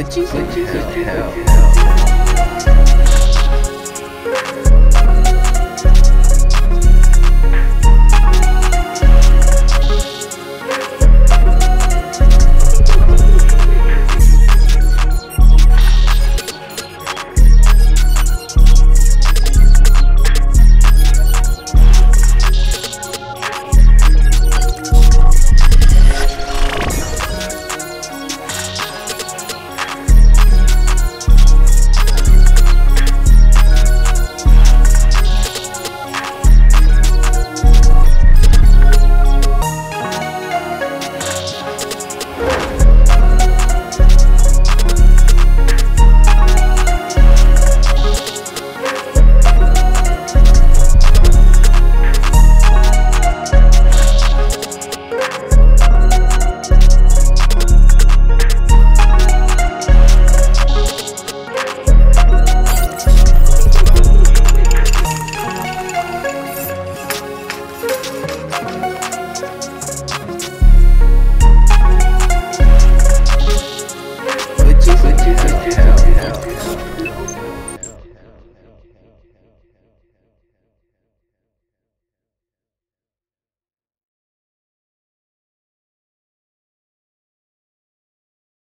What you, what you, what you,